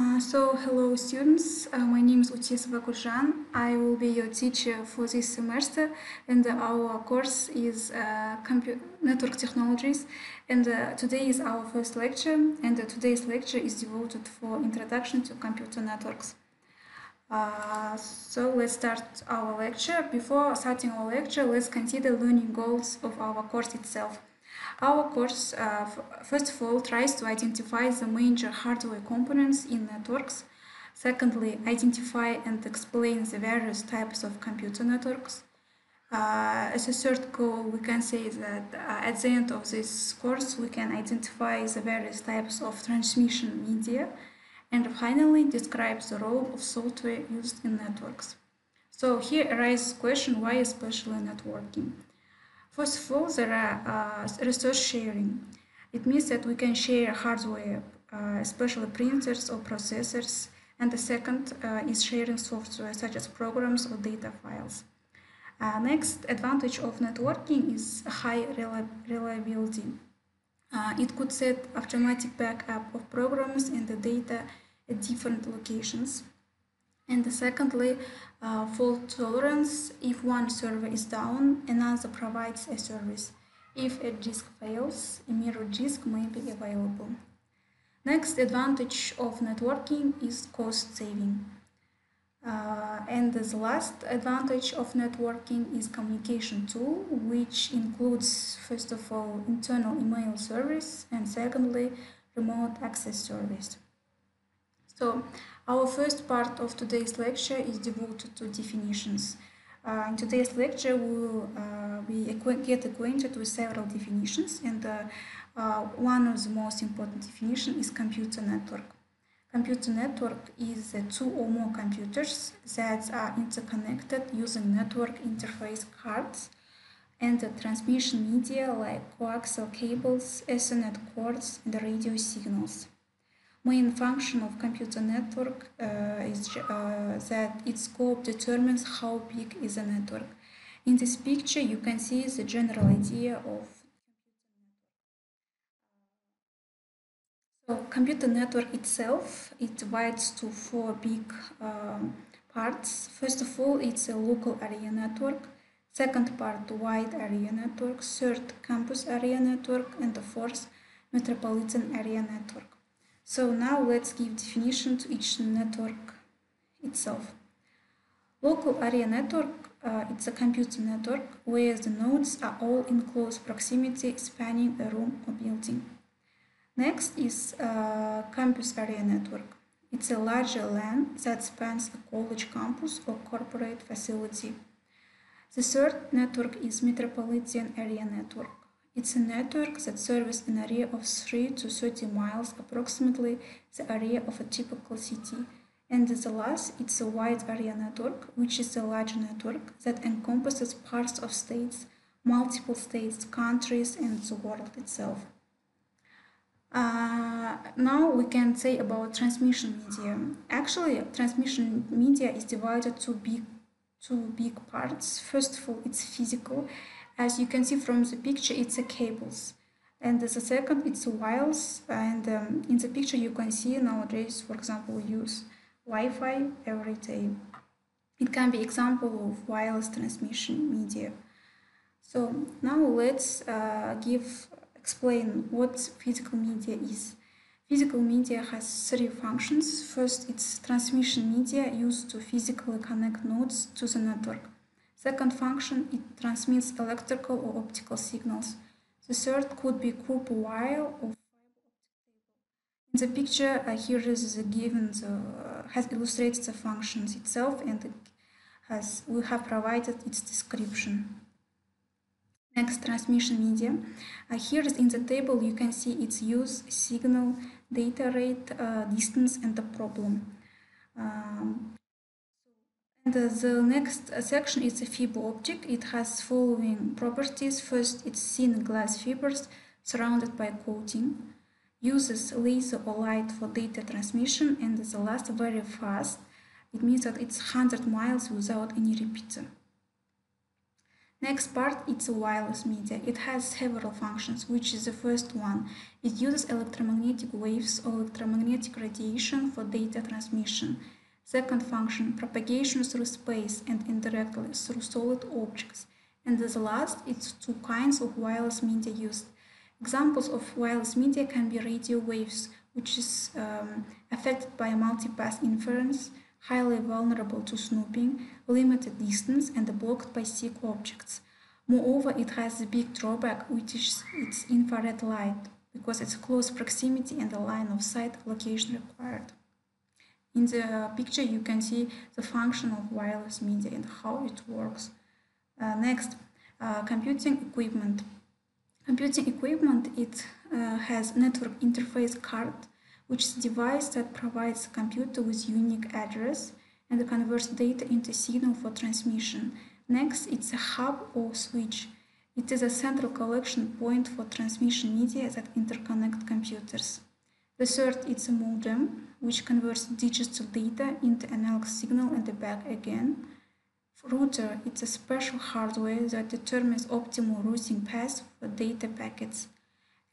Uh, so, hello students, uh, my name is Utesova Guljan. I will be your teacher for this semester and uh, our course is uh, Network Technologies and uh, today is our first lecture and today's lecture is devoted for Introduction to Computer Networks. so let's start our lecture. Before starting our lecture, let's consider learning goals of our course itself. Our course, uh, first of all, tries to identify the major hardware components in networks. Secondly, identify and explain the various types of computer networks. Uh, as a third goal, we can say that uh, at the end of this course, we can identify the various types of transmission media and finally describe the role of software used in networks. So here arises the question, why especially networking? First of all, there are uh, resource sharing. It means that we can share hardware, uh, especially printers or processors. And the second uh, is sharing software such as programs or data files. Uh, next advantage of networking is high reliability. Uh, it could set automatic backup of programs and the data at different locations. And secondly, uh, fault tolerance. If one server is down, another provides a service. If a disk fails, a mirror disk may be available. Next advantage of networking is cost saving. Uh, and the last advantage of networking is communication tool, which includes, first of all, internal email service, and secondly, remote access service. So our first part of today's lecture is devoted to definitions. Uh, in today's lecture, we will uh, we get acquainted with several definitions, and uh, uh, one of the most important definitions is computer network. Computer network is two or more computers that are interconnected using network interface cards and transmission media like coaxial cables, Ethernet cords, and radio signals main function of computer network uh, is uh, that its scope determines how big is a network. In this picture, you can see the general idea of so computer network itself it divides to four big um, parts. First of all, it's a local area network. Second part, wide area network. Third, campus area network, and the fourth, metropolitan area network. So now let's give definition to each network itself. Local area network, uh, it's a computer network where the nodes are all in close proximity spanning a room or building. Next is uh, campus area network. It's a larger LAN that spans a college campus or corporate facility. The third network is metropolitan area network. It's a network that serves an area of 3 to 30 miles, approximately the area of a typical city. And the last, it's a wide area network, which is a large network that encompasses parts of states, multiple states, countries, and the world itself. Uh, now we can say about transmission media. Actually, transmission media is divided to big, two big parts. First of all, it's physical as you can see from the picture, it's a cables. And the second, it's wires. And um, in the picture, you can see nowadays, for example, use Wi-Fi every day. It can be example of wireless transmission media. So now let's uh, give explain what physical media is. Physical media has three functions. First, it's transmission media used to physically connect nodes to the network. Second function, it transmits electrical or optical signals. The third could be group wire or. In the picture, uh, here is the given the, uh, has illustrated the functions itself and it has we have provided its description. Next, transmission media. Uh, here in the table you can see its use, signal, data rate, uh, distance, and the problem. Um, and uh, the next uh, section is a fiber optic. It has following properties. First, it's thin glass fibers surrounded by coating. Uses laser or light for data transmission. And the last, very fast. It means that it's 100 miles without any repeater. Next part, it's a wireless media. It has several functions, which is the first one. It uses electromagnetic waves or electromagnetic radiation for data transmission. Second function, propagation through space and indirectly through solid objects. And the last, it's two kinds of wireless media used. Examples of wireless media can be radio waves, which is um, affected by multipath interference, highly vulnerable to snooping, limited distance, and blocked by thick objects. Moreover, it has a big drawback, which is its infrared light, because its close proximity and the line of sight location required. In the picture, you can see the function of wireless media and how it works. Uh, next, uh, computing equipment. Computing equipment, it uh, has network interface card, which is a device that provides computer with unique address and converts data into signal for transmission. Next, it's a hub or switch. It is a central collection point for transmission media that interconnect computers. The third is a modem, which converts digital data into analog signal and the back again. Router is a special hardware that determines optimal routing paths for data packets.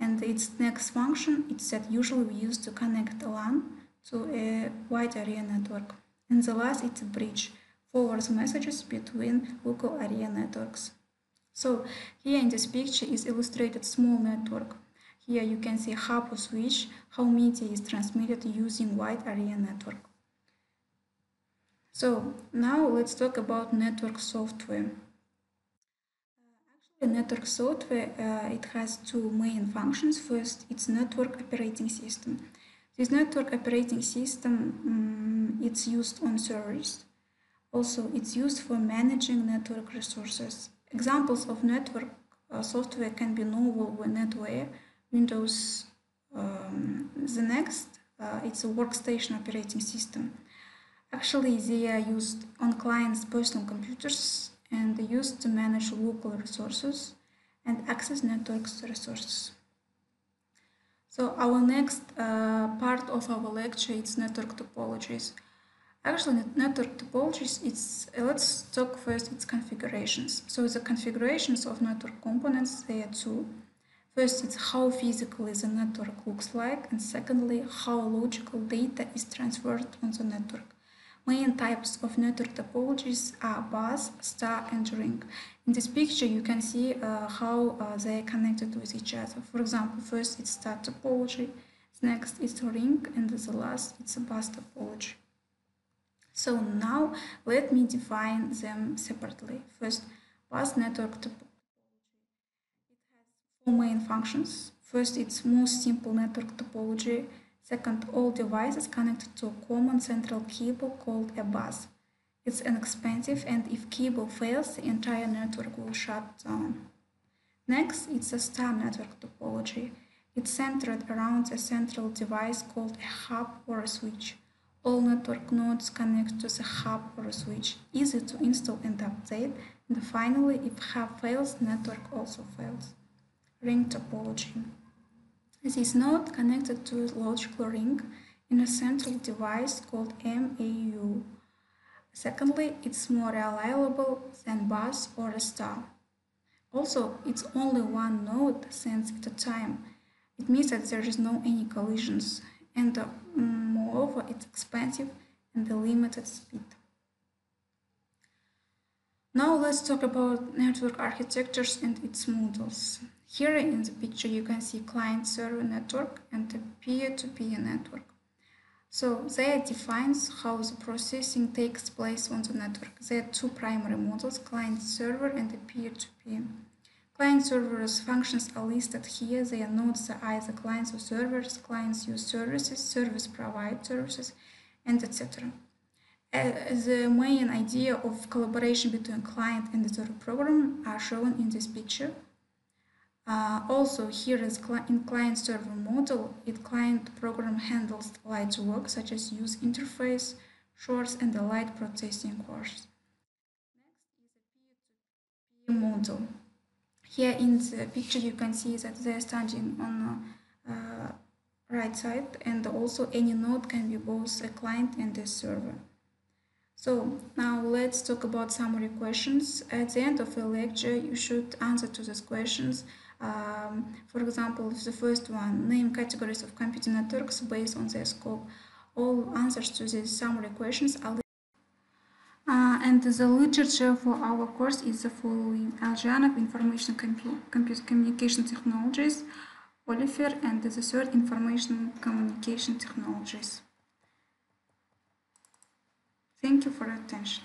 And its next function is that usually we use to connect a LAN to a wide area network. And the last is a bridge, forwards messages between local area networks. So here in this picture is illustrated small network. Here you can see hub or switch, how media is transmitted using wide area network. So now let's talk about network software. Actually, network software, uh, it has two main functions. First, it's network operating system. This network operating system, um, it's used on servers. Also, it's used for managing network resources. Examples of network uh, software can be Novell NetWare, Windows. Um, the next, uh, it's a workstation operating system. Actually, they are used on clients' personal computers and used to manage local resources and access networks resources. So our next uh, part of our lecture is network topologies. Actually, network topologies, it's, let's talk first its configurations. So the configurations of network components, they are two. First, it's how physically the network looks like, and secondly, how logical data is transferred on the network. Main types of network topologies are bus, star, and ring. In this picture, you can see uh, how uh, they are connected with each other. For example, first it's star topology, next it's a ring, and the last it's a bus topology. So now let me define them separately. First, bus network topology. Main functions. First, it's most simple network topology Second, all devices connected to a common central cable called a bus. It's inexpensive and if cable fails, the entire network will shut down. Next, it's a star network topology. It's centered around a central device called a hub or a switch. All network nodes connect to the hub or a switch, easy to install and update, and finally, if hub fails, network also fails. Ring topology. This node connected to a logical ring in a central device called MAU. Secondly, it's more reliable than bus or a star. Also, it's only one node sends at a time. It means that there is no any collisions, and uh, moreover, it's expensive and the limited speed. Now let's talk about network architectures and its models. Here in the picture you can see client-server network and a peer-to-peer -peer network. So they defines how the processing takes place on the network. There are two primary models, client-server and a peer-to-peer. Client-server's functions are listed here. Their nodes are either clients or servers, clients use services, service provide services, and etc. The main idea of collaboration between client and the server program are shown in this picture. Uh, also, here is in client-server model, it client program handles light work such as use interface, shorts, and the light processing cores. Next is a peer-to-peer model. Here in the picture, you can see that they're standing on the uh, right side, and also any node can be both a client and a server. So now let's talk about summary questions. At the end of a lecture, you should answer to these questions. Um, for example, the first one, name categories of computing networks based on their scope. All answers to these summary questions are uh, and the literature for our course is the following. Aljanov, Information Compu Compu Communication Technologies, Oliver, and the third, Information Communication Technologies. Thank you for your attention.